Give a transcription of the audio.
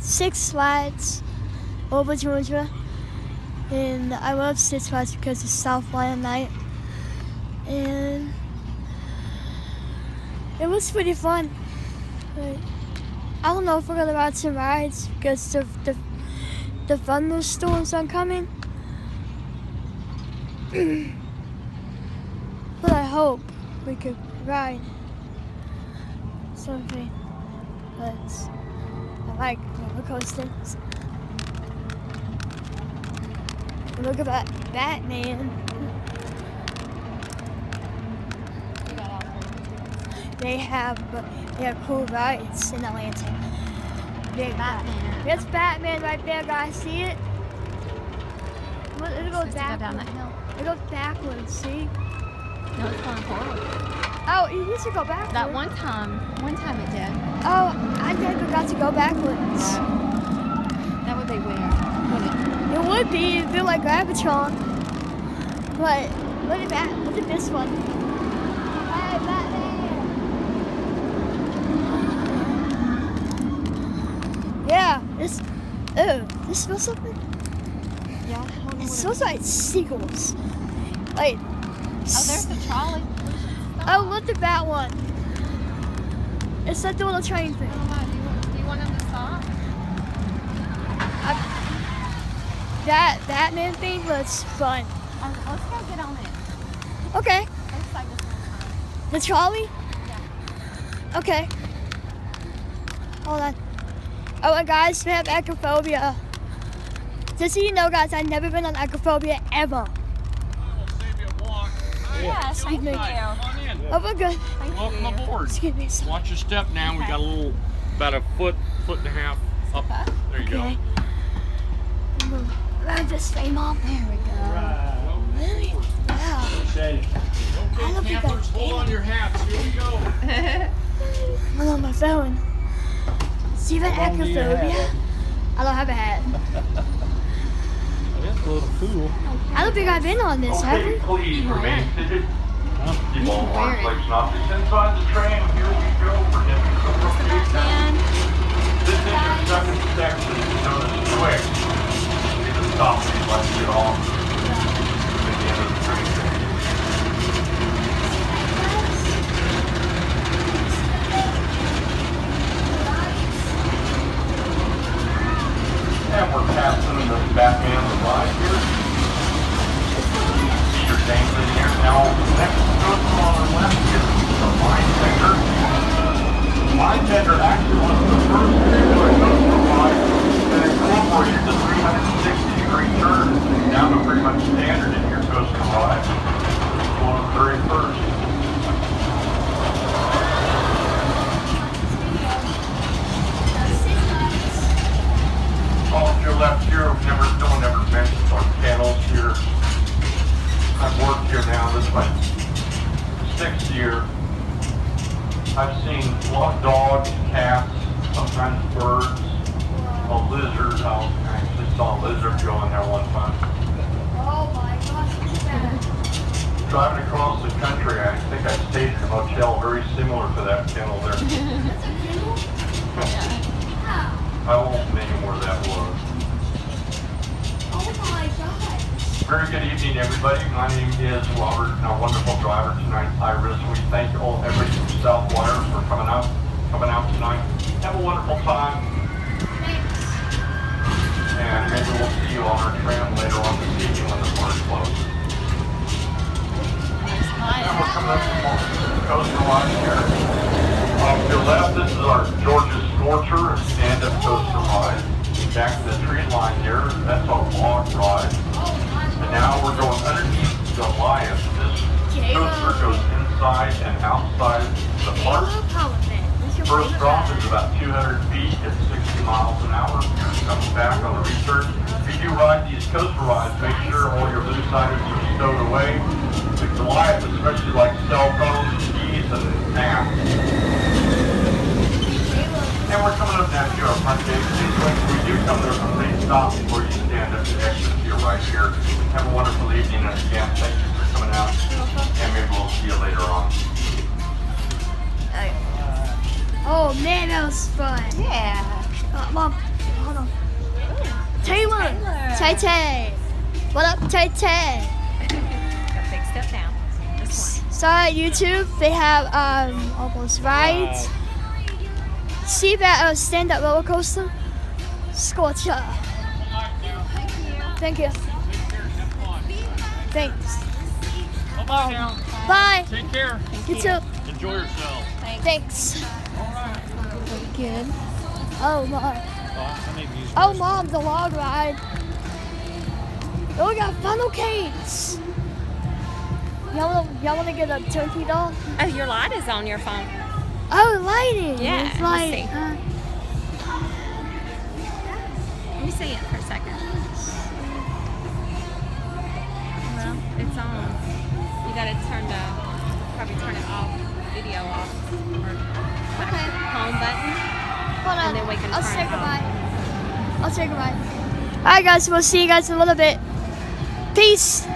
Six Flags over Georgia. And I love Six Flags because it's Southland night. And it was pretty fun. I don't know if we're gonna ride some rides because the the, the thunderstorms are coming. but I hope we could ride something. But Like roller coasters. Look at that Batman. They have they have cool rides in Atlanta. Big Batman. There's Batman right there, guys. See it? Look, It goes to go down backwards. that hill. It goes backwards. See? No, it's going forward. Oh, it used to go backwards. That one time, one time Got to go backwards. That would be weird. It? It would be if it like Gravitron. But look at that. Look at this one. Hey, Batman. Yeah, this. Oh, this smells something. Yeah. I don't know It what it- smells like seagulls. Like. Oh, there's the trolley. Oh, look at that one. It's like the little train thing. Oh, my, do, you want, do you want them to stop? That Batman thing was fun. Um, let's go get on it. Okay. Like this one time. The trolley? Yeah. Okay. Hold on. Oh, and guys, we have acrophobia. Just so you know, guys, I've never been on acrophobia ever. Yes, thank you. Come Come on in. Oh, we're good. Thank Welcome you. aboard. Excuse me. So, Watch your step now. We got a little, about a foot, foot and a half up. There you okay. go. Around this way, Mom. There we go. Really? Wow. Okay, I don't think I campers, hold can. on your hats. Here we go. I'm on my phone. See that How long do you have? acrophobia? I don't have a hat. That's a little cool. I don't think I've been on this, have Okay, we? please remain seated. Keep all Wear arms, it. legs, and objects inside the train. Here we go for demonstration. And This is your second section, known as quick. Need to stop these lights get off. At the end of the train. And we're passing the Batman the ride here. See your names in here. Now, next to on our left is the Mind Bender. Mind Bender actually was the first particular coaster ride that incorporated the 360 degree turn down to pretty much standard in your coaster ride. One of the very first. Off your left here, never, no one ever mentioned our kennels here. I've worked here now, this is my sixth year. I've seen a lot of dogs, cats, sometimes birds, a lizard. I actually saw a lizard go in there one time. Oh my gosh, look at that. Driving across the country, I think I stayed in a motel very similar to that kennel there. That's a kennel? Wow. I won't name where that was. Oh my god. Very good evening, everybody. My name is Robert, and our wonderful driver tonight, Iris. We thank all everybody from Southwire for coming out, coming out tonight. Have a wonderful time, and maybe we'll see you on our tram later on this evening when the park closes. And we're coming up on um, the coaster line here. Off your left, this is our Georgia Scorcher stand-up coaster ride. Back to the tree line here, that's our log ride. And now we're going underneath Goliath. This coaster goes inside and outside the park. Caleb Holiday. What's your First drop is about 200 feet at 60 miles an hour. Comes back on the research. If you do ride these coaster rides, make sure all your loose items are stowed away. The Goliath, especially like cell phones, and keys, and maps. And we're coming up now to our front gate. These ways, we do come there from please stop before you stand up to exit right here. Have a wonderful evening, and again, thank you for coming out. And maybe we'll see you later on. Oh man, that was fun. yeah. Uh, Mom, Tay Tay. What up, Tay Tay? Big step down. This. So at YouTube, they have um, almost rides. See that uh, stand-up roller coaster? Scorcher. Thank you. Thanks. Bye now. Bye. Take care. You too. Enjoy yourself. Thanks. Good. Oh my. Oh, I need to use Oh mom, the log ride. Oh, we got funnel cakes. Y'all wanna, y'all wanna get a turkey doll? Oh, your light is on your phone. Oh, lighting. Yeah, It's let's see. uh, Let me see it for a second. It's on. You gotta turn the, probably turn it off, video off, or Okay. home button. hold on. And then we can I'll turn say it on. goodbye. I'll say goodbye. Alright guys, we'll see you guys in a little bit. Peace.